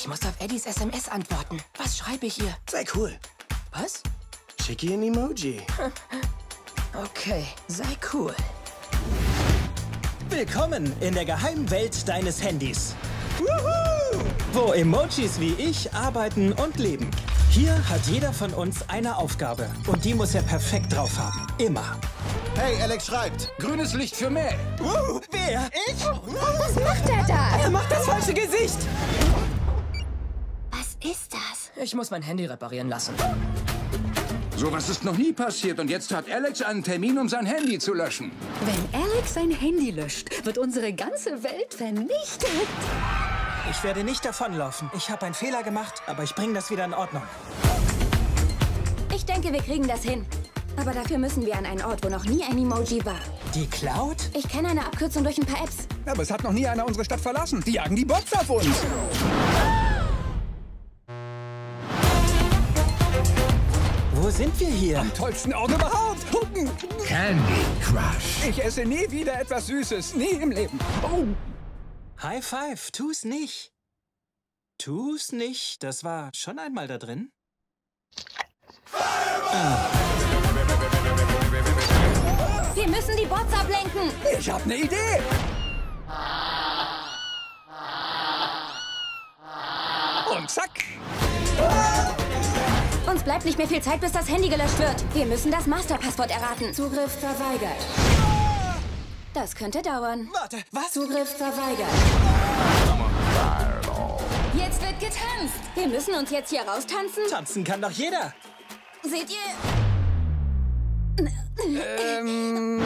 Ich muss auf Eddies SMS antworten. Was schreibe ich ihr? Sei cool. Was? Schick ihr ein Emoji. Okay, sei cool. Willkommen in der geheimen Welt deines Handys. Wuhu! Wo Emojis wie ich arbeiten und leben. Hier hat jeder von uns eine Aufgabe und die muss er perfekt drauf haben. Immer. Hey, Alex schreibt. Grünes Licht für May. Uh, wer? Ich? Was macht er da? Er macht das falsche Gesicht. Was ist das? Ich muss mein Handy reparieren lassen. Sowas ist noch nie passiert und jetzt hat Alex einen Termin, um sein Handy zu löschen. Wenn Alex sein Handy löscht, wird unsere ganze Welt vernichtet. Ich werde nicht davonlaufen. Ich habe einen Fehler gemacht, aber ich bringe das wieder in Ordnung. Ich denke, wir kriegen das hin. Aber dafür müssen wir an einen Ort, wo noch nie ein Emoji war. Die Cloud? Ich kenne eine Abkürzung durch ein paar Apps. Aber es hat noch nie einer unsere Stadt verlassen. Die jagen die Bots auf uns. Wo sind wir hier? Am tollsten Ort überhaupt. Candy Crush. Ich esse nie wieder etwas Süßes. Nie im Leben. Oh. High five, tu's nicht. Tu's nicht, das war schon einmal da drin. Wir müssen die Bots ablenken. Ich hab ne Idee. Und zack. Uns bleibt nicht mehr viel Zeit, bis das Handy gelöscht wird. Wir müssen das Masterpasswort erraten. Zugriff verweigert. Das könnte dauern. Warte, was? Zugriff verweigert. Jetzt wird getanzt. Wir müssen uns jetzt hier raustanzen. Tanzen kann doch jeder. Seht ihr? Ähm.